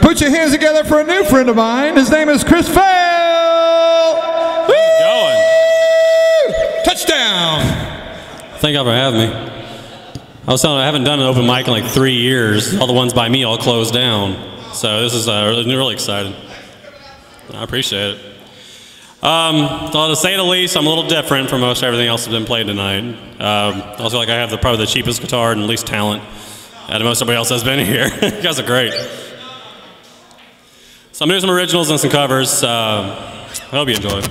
Put your hands together for a new friend of mine. His name is Chris Fail. Going. Touchdown. Thank y'all for having me. I was telling you, I haven't done an open mic in like three years. All the ones by me all closed down. So this is uh, really, really exciting. I appreciate it. Um, so to say the least, I'm a little different from most everything else that's been played tonight. Um, I also feel like I have the, probably the cheapest guitar and least talent out of most everybody else that's been here. you guys are great. So I'm doing some originals and some covers. Uh, I hope you enjoy.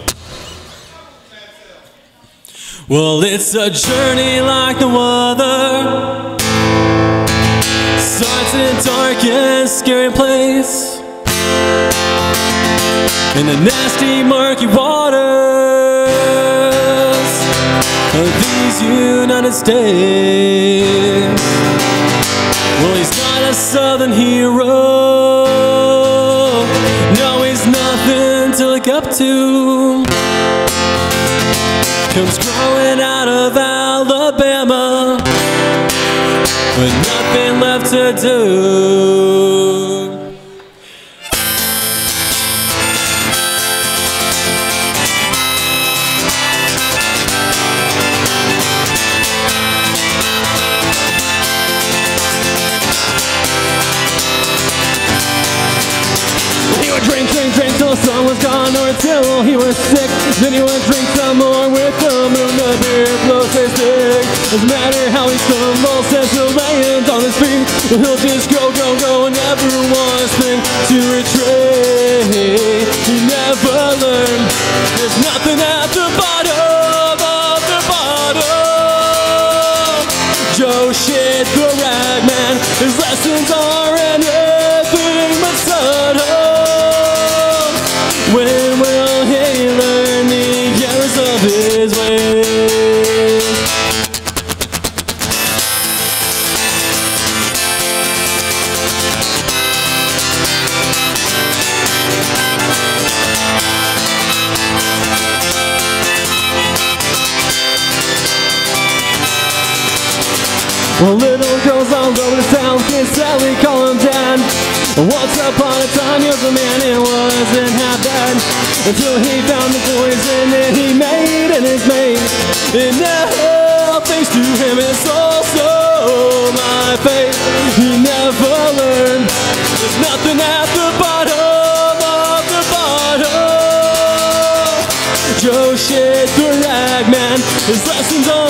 Well, it's a journey like no other. Starts in a dark and scary place. In the nasty, murky waters of these United States. Well, he's not a southern hero. Up to comes growing out of Alabama with nothing left to do. Was gone or until he was sick. Then he would drink some more with the moon. The beer flows his stick. Doesn't matter how he stumbles as he lands on his feet. He'll just go, go, go and never once think to retreat. He never learned. There's nothing at the bottom of the bottom. Joe shit, the rag man. His lessons are Well, little girls all over the town can sadly call him dad. Once upon a time, he was a man and wasn't half bad. Until he found the poison that he made and his mate. And now, thanks to him, it's also my fate. He never learned. There's nothing at the bottom of the bottom. Joe shit, the rag man. His lessons are